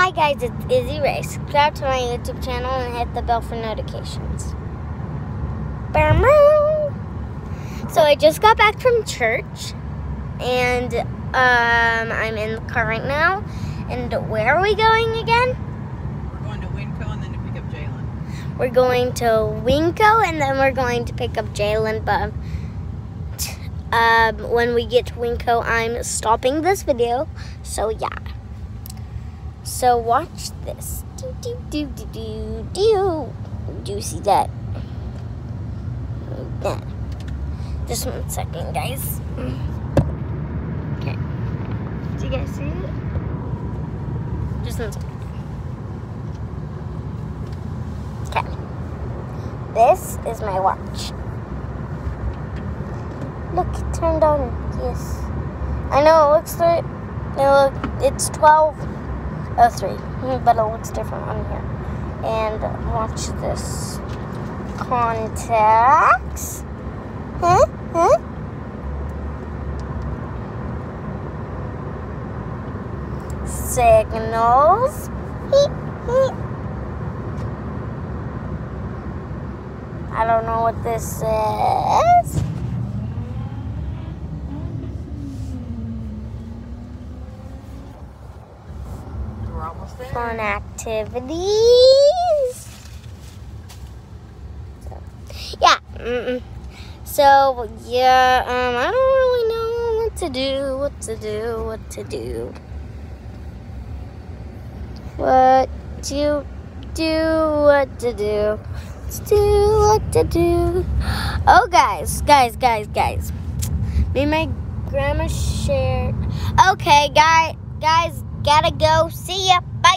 Hi guys, it's Izzy Ray. Subscribe to my YouTube channel and hit the bell for notifications. So I just got back from church and um, I'm in the car right now. And where are we going again? We're going to Winco and then to pick up Jalen. We're going to Winco and then we're going to pick up Jalen. But um, when we get to Winco, I'm stopping this video. So yeah. So watch this. Do do do do do do. Do you see that? Yeah. Just one second, guys. Okay. Do you guys see it? Just one second. Okay. This is my watch. Look, it turned on. Yes. I know it looks like it look, it's 12 oh, 03, but it looks different on here. And watch this. Contacts. Huh? Huh? Signals. I don't know what this says. Fun activities. So, yeah. Mm-mm. So yeah, um, I don't really know what to do. What to do? What to do? What to do? What to do? What to do? What to do? Oh, guys, guys, guys, guys. Me and my grandma shared. Okay, guy, guys, gotta go. See ya. Bye.